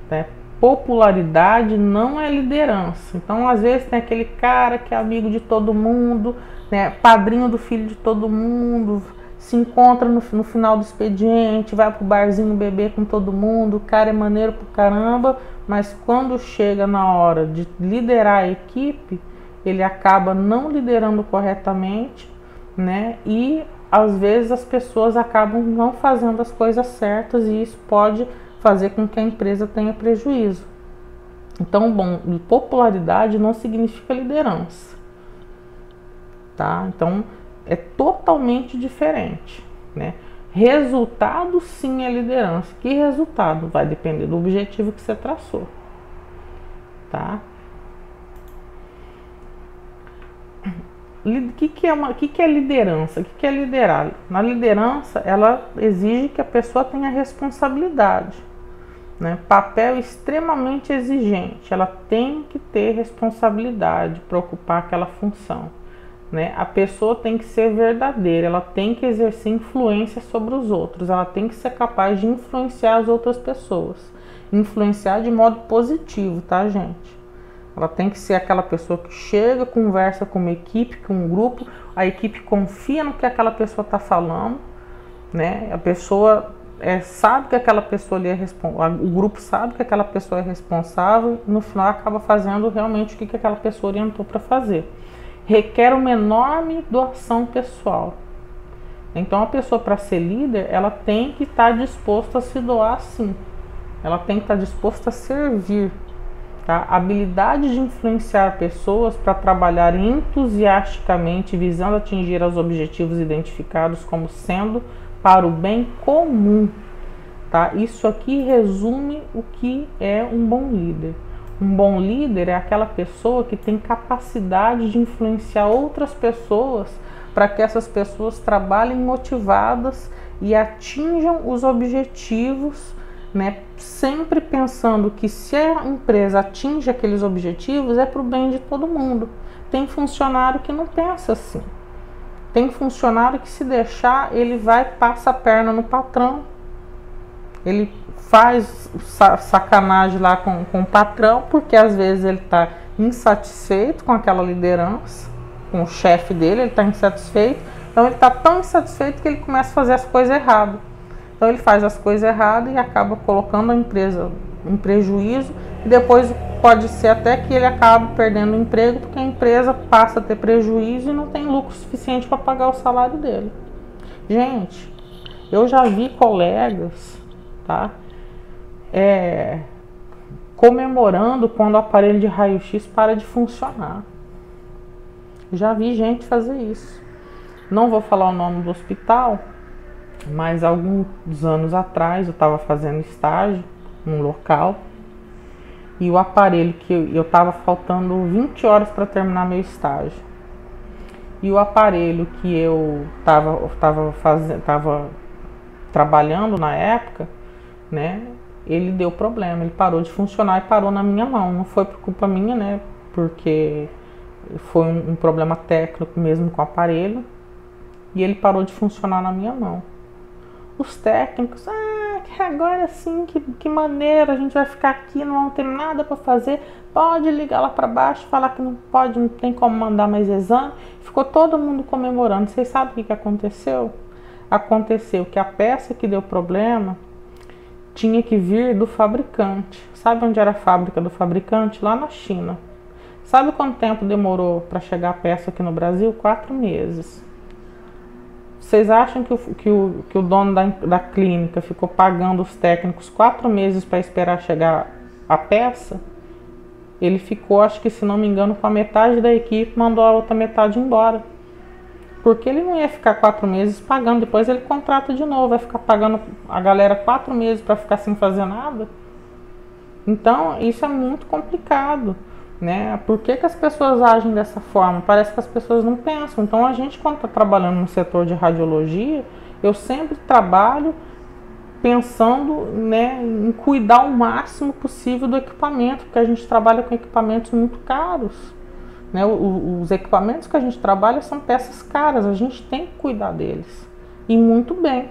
Né? Popularidade não é liderança. Então, às vezes, tem aquele cara que é amigo de todo mundo, né? padrinho do filho de todo mundo, se encontra no, no final do expediente, vai pro barzinho beber com todo mundo, o cara é maneiro pro caramba, mas quando chega na hora de liderar a equipe, ele acaba não liderando corretamente né? E às vezes as pessoas acabam não fazendo as coisas certas e isso pode fazer com que a empresa tenha prejuízo. Então, bom, popularidade não significa liderança, tá? Então é totalmente diferente, né? Resultado sim é liderança. Que resultado? Vai depender do objetivo que você traçou, tá? O que, que, é uma, que, que é liderança? O que, que é liderar? Na liderança, ela exige que a pessoa tenha responsabilidade. Né? Papel extremamente exigente. Ela tem que ter responsabilidade para ocupar aquela função. Né? A pessoa tem que ser verdadeira, ela tem que exercer influência sobre os outros, ela tem que ser capaz de influenciar as outras pessoas. Influenciar de modo positivo, tá, gente? Ela tem que ser aquela pessoa que chega, conversa com uma equipe, com um grupo, a equipe confia no que aquela pessoa está falando, né? A pessoa é, sabe que aquela pessoa ali é responsável, o grupo sabe que aquela pessoa é responsável, no final acaba fazendo realmente o que, que aquela pessoa orientou para fazer. Requer uma enorme doação pessoal. Então a pessoa para ser líder, ela tem que estar tá disposta a se doar sim. Ela tem que estar tá disposta a servir, Tá? Habilidade de influenciar pessoas para trabalhar entusiasticamente visando atingir os objetivos identificados como sendo para o bem comum. Tá? Isso aqui resume o que é um bom líder. Um bom líder é aquela pessoa que tem capacidade de influenciar outras pessoas para que essas pessoas trabalhem motivadas e atinjam os objetivos né? Sempre pensando que se a empresa atinge aqueles objetivos é para o bem de todo mundo. Tem funcionário que não pensa assim. Tem funcionário que se deixar, ele vai passa a perna no patrão. Ele faz sacanagem lá com, com o patrão, porque às vezes ele está insatisfeito com aquela liderança, com o chefe dele, ele está insatisfeito. Então ele está tão insatisfeito que ele começa a fazer as coisas erradas. Então ele faz as coisas erradas e acaba colocando a empresa em prejuízo e depois pode ser até que ele acabe perdendo o emprego porque a empresa passa a ter prejuízo e não tem lucro suficiente para pagar o salário dele. Gente, eu já vi colegas, tá? É, comemorando quando o aparelho de raio-x para de funcionar. Já vi gente fazer isso. Não vou falar o nome do hospital, mas alguns anos atrás eu estava fazendo estágio num local e o aparelho que eu estava faltando 20 horas para terminar meu estágio. E o aparelho que eu estava tava fazendo, tava trabalhando na época, né? Ele deu problema, ele parou de funcionar e parou na minha mão. Não foi por culpa minha, né? Porque foi um, um problema técnico mesmo com o aparelho e ele parou de funcionar na minha mão. Os técnicos, ah, agora sim, que, que maneira, a gente vai ficar aqui, não tem nada para fazer, pode ligar lá para baixo, falar que não pode, não tem como mandar mais exame. Ficou todo mundo comemorando. Vocês sabem o que, que aconteceu? Aconteceu que a peça que deu problema tinha que vir do fabricante. Sabe onde era a fábrica do fabricante? Lá na China. Sabe quanto tempo demorou para chegar a peça aqui no Brasil? Quatro meses. Vocês acham que o, que o, que o dono da, da clínica ficou pagando os técnicos quatro meses para esperar chegar a peça? Ele ficou, acho que se não me engano, com a metade da equipe, mandou a outra metade embora. Porque ele não ia ficar quatro meses pagando, depois ele contrata de novo, vai ficar pagando a galera quatro meses para ficar sem fazer nada. Então, isso é muito complicado. Né? Por que, que as pessoas agem dessa forma? Parece que as pessoas não pensam. Então, a gente, quando está trabalhando no setor de radiologia, eu sempre trabalho pensando né, em cuidar o máximo possível do equipamento, porque a gente trabalha com equipamentos muito caros. Né? Os equipamentos que a gente trabalha são peças caras, a gente tem que cuidar deles. E muito bem.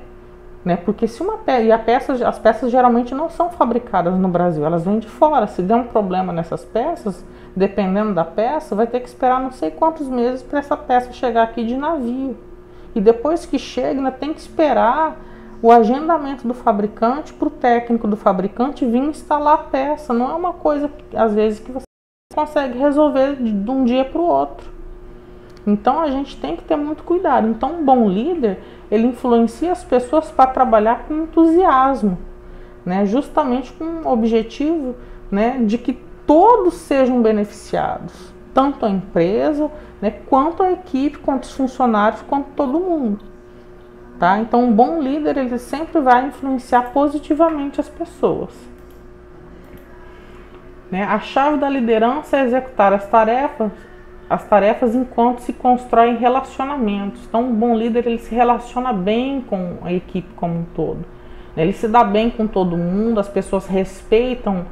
Né? Porque se uma peça, e a peça, as peças geralmente não são fabricadas no Brasil, elas vêm de fora. Se der um problema nessas peças, dependendo da peça, vai ter que esperar não sei quantos meses para essa peça chegar aqui de navio. E depois que chega, ainda tem que esperar o agendamento do fabricante para o técnico do fabricante vir instalar a peça. Não é uma coisa, às vezes, que você consegue resolver de um dia para o outro. Então a gente tem que ter muito cuidado. Então um bom líder ele influencia as pessoas para trabalhar com entusiasmo, né? Justamente com o objetivo, né, de que todos sejam beneficiados, tanto a empresa, né, quanto a equipe, quanto os funcionários, quanto todo mundo. Tá? Então, um bom líder ele sempre vai influenciar positivamente as pessoas. Né? A chave da liderança é executar as tarefas as tarefas enquanto se constroem relacionamentos. Então, um bom líder ele se relaciona bem com a equipe como um todo. Ele se dá bem com todo mundo, as pessoas respeitam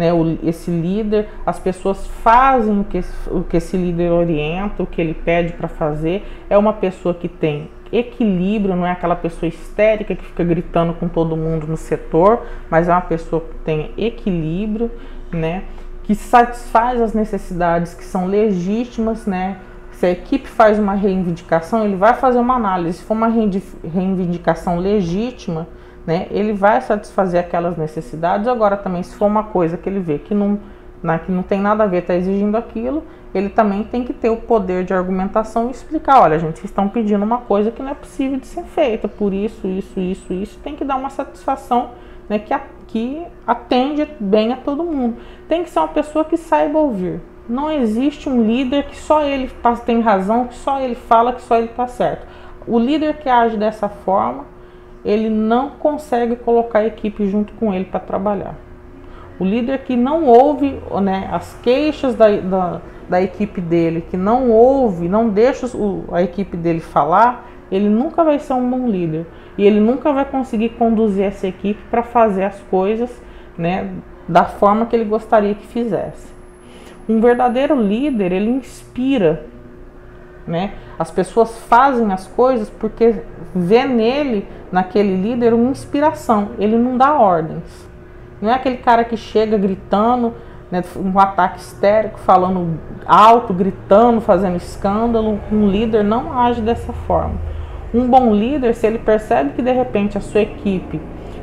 né, o, esse líder, as pessoas fazem o que, o que esse líder orienta, o que ele pede para fazer. É uma pessoa que tem equilíbrio, não é aquela pessoa histérica que fica gritando com todo mundo no setor, mas é uma pessoa que tem equilíbrio, né? que satisfaz as necessidades que são legítimas, né? Se a equipe faz uma reivindicação, ele vai fazer uma análise. Se for uma reivindicação legítima, né, ele vai satisfazer aquelas necessidades. Agora também, se for uma coisa que ele vê que não, né, que não tem nada a ver, está exigindo aquilo, ele também tem que ter o poder de argumentação e explicar, olha, gente, vocês estão pedindo uma coisa que não é possível de ser feita, por isso, isso, isso, isso, tem que dar uma satisfação né, que, a, que atende bem a todo mundo. Tem que ser uma pessoa que saiba ouvir. Não existe um líder que só ele tá, tem razão, que só ele fala, que só ele está certo. O líder que age dessa forma, ele não consegue colocar a equipe junto com ele para trabalhar. O líder que não ouve né, as queixas da, da, da, equipe dele, que não ouve, não deixa o, a equipe dele falar, ele nunca vai ser um bom líder e ele nunca vai conseguir conduzir essa equipe para fazer as coisas né, da forma que ele gostaria que fizesse. Um verdadeiro líder, ele inspira, né? As pessoas fazem as coisas porque vê nele, naquele líder, uma inspiração. Ele não dá ordens. Não é aquele cara que chega gritando, né, um ataque histérico, falando alto, gritando, fazendo escândalo. Um líder não age dessa forma. Um bom líder, se ele percebe que de repente a sua equipe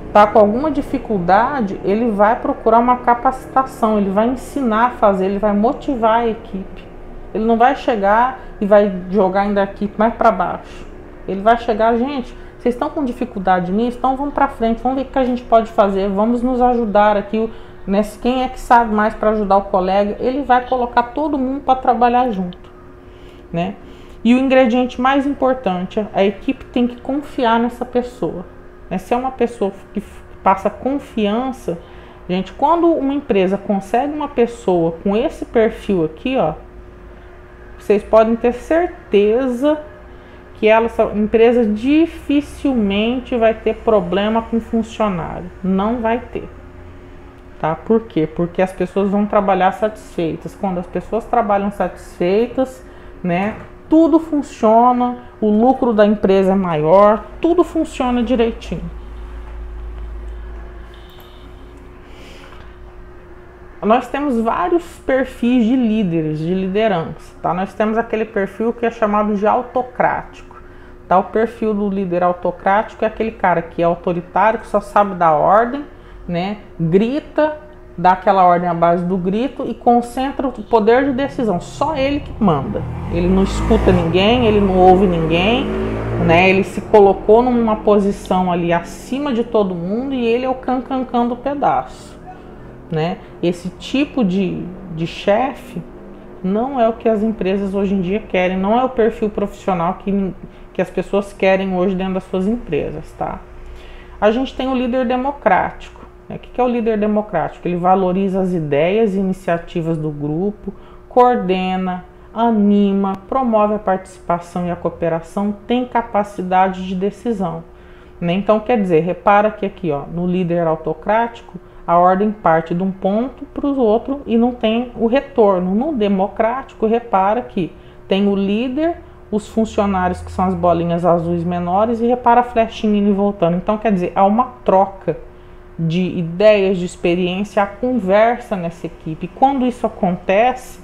está com alguma dificuldade, ele vai procurar uma capacitação, ele vai ensinar a fazer, ele vai motivar a equipe. Ele não vai chegar e vai jogar ainda a equipe mais para baixo. Ele vai chegar, gente, vocês estão com dificuldade nisso, então vamos para frente, vamos ver o que a gente pode fazer, vamos nos ajudar aqui. Né? Quem é que sabe mais para ajudar o colega, ele vai colocar todo mundo para trabalhar junto, né? E o ingrediente mais importante, a equipe tem que confiar nessa pessoa. Né? Se é uma pessoa que passa confiança, gente, quando uma empresa consegue uma pessoa com esse perfil aqui, ó, vocês podem ter certeza que ela, essa empresa dificilmente vai ter problema com funcionário. Não vai ter. tá? Por quê? Porque as pessoas vão trabalhar satisfeitas. Quando as pessoas trabalham satisfeitas, né, tudo funciona, o lucro da empresa é maior, tudo funciona direitinho. Nós temos vários perfis de líderes, de liderança, tá? Nós temos aquele perfil que é chamado de autocrático. Tá? O perfil do líder autocrático é aquele cara que é autoritário, que só sabe dar ordem, né? Grita, dá aquela ordem à base do grito e concentra o poder de decisão. Só ele que manda. Ele não escuta ninguém, ele não ouve ninguém, né? Ele se colocou numa posição ali acima de todo mundo e ele é o cancancão do pedaço, né? Esse tipo de, de chefe não é o que as empresas hoje em dia querem, não é o perfil profissional que, que as pessoas querem hoje dentro das suas empresas, tá? A gente tem o líder democrático o que é o líder democrático? Ele valoriza as ideias e iniciativas do grupo, coordena, anima, promove a participação e a cooperação, tem capacidade de decisão. Né? Então, quer dizer, repara que aqui, ó, no líder autocrático, a ordem parte de um ponto para o outro e não tem o retorno. No democrático, repara que tem o líder, os funcionários que são as bolinhas azuis menores e repara a flechinha indo e voltando. Então, quer dizer, há uma troca de ideias, de experiência, a conversa nessa equipe. Quando isso acontece,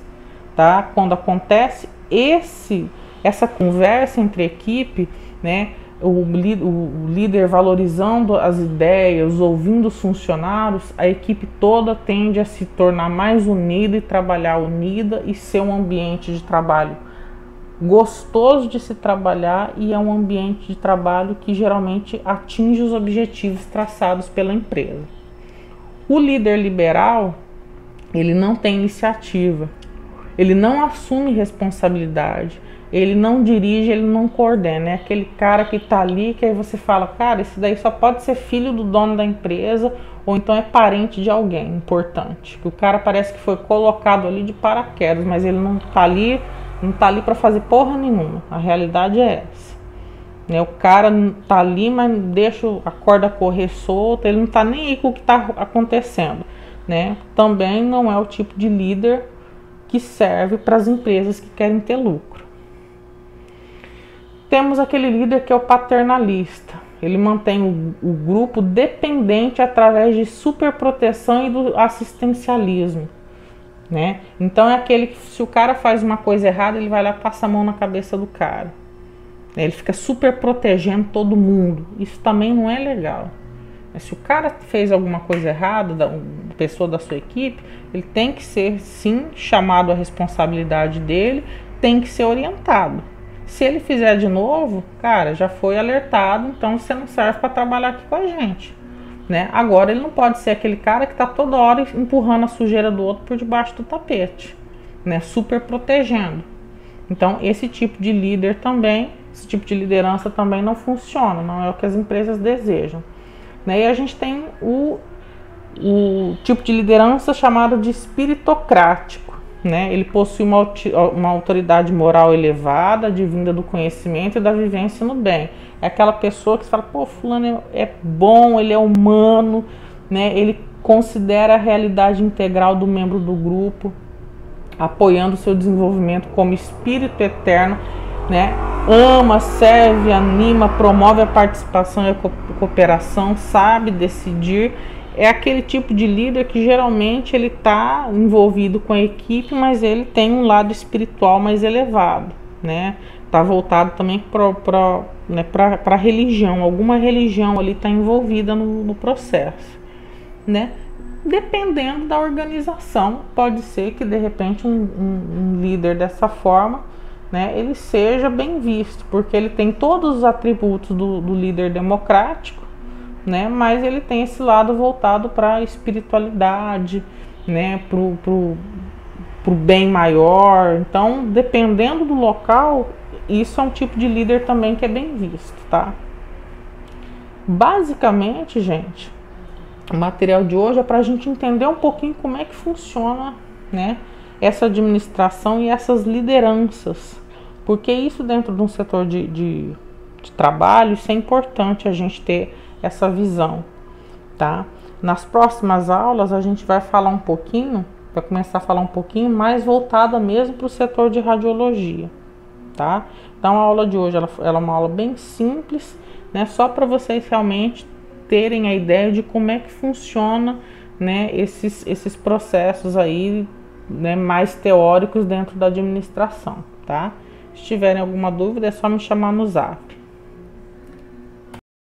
tá? Quando acontece esse essa conversa entre equipe, né? O, o, líder valorizando as ideias, ouvindo os funcionários, a equipe toda tende a se tornar mais unida e trabalhar unida e ser um ambiente de trabalho gostoso de se trabalhar e é um ambiente de trabalho que geralmente atinge os objetivos traçados pela empresa. O líder liberal, ele não tem iniciativa, ele não assume responsabilidade, ele não dirige, ele não coordena. É aquele cara que está ali que aí você fala, cara, esse daí só pode ser filho do dono da empresa ou então é parente de alguém importante. O cara parece que foi colocado ali de paraquedas, mas ele não está ali não tá ali para fazer porra nenhuma. A realidade é essa. Né? O cara tá ali, mas deixa a corda correr solta, ele não tá nem aí com o que tá acontecendo. Né? Também não é o tipo de líder que serve para as empresas que querem ter lucro. Temos aquele líder que é o paternalista. Ele mantém o, o grupo dependente através de superproteção e do assistencialismo né? Então é aquele que se o cara faz uma coisa errada, ele vai lá passa a mão na cabeça do cara. Ele fica super protegendo todo mundo. Isso também não é legal. Se o cara fez alguma coisa errada, da pessoa da sua equipe, ele tem que ser sim chamado à responsabilidade dele, tem que ser orientado. Se ele fizer de novo, cara, já foi alertado, então você não serve para trabalhar aqui com a gente. Né? Agora ele não pode ser aquele cara que está toda hora empurrando a sujeira do outro por debaixo do tapete, né? Super protegendo. Então esse tipo de líder também, esse tipo de liderança também não funciona, não é o que as empresas desejam. Né? E a gente tem o, o tipo de liderança chamado de espiritocrático né? Ele possui uma, uma autoridade moral elevada, advinda do conhecimento e da vivência no bem. É aquela pessoa que fala, pô, fulano é, é bom, ele é humano, né? Ele considera a realidade integral do membro do grupo, apoiando o seu desenvolvimento como espírito eterno, né? Ama, serve, anima, promove a participação e a cooperação, sabe decidir é aquele tipo de líder que geralmente ele está envolvido com a equipe, mas ele tem um lado espiritual mais elevado, né? Está voltado também para né, a religião, alguma religião ali está envolvida no, no processo, né? Dependendo da organização, pode ser que de repente um, um, um líder dessa forma, né, ele seja bem visto, porque ele tem todos os atributos do, do líder democrático né? Mas ele tem esse lado voltado para a espiritualidade, né? Pro, pro, pro bem maior. Então, dependendo do local, isso é um tipo de líder também que é bem visto, tá? Basicamente, gente, o material de hoje é para a gente entender um pouquinho como é que funciona, né? Essa administração e essas lideranças. Porque isso dentro de um setor de, de, de trabalho, isso é importante a gente ter essa visão, tá? Nas próximas aulas a gente vai falar um pouquinho, vai começar a falar um pouquinho mais voltada mesmo para o setor de radiologia, tá? Então a aula de hoje ela, ela é uma aula bem simples, né? Só para vocês realmente terem a ideia de como é que funciona, né? Esses, esses processos aí, né? Mais teóricos dentro da administração, tá? Se tiverem alguma dúvida é só me chamar no Zap.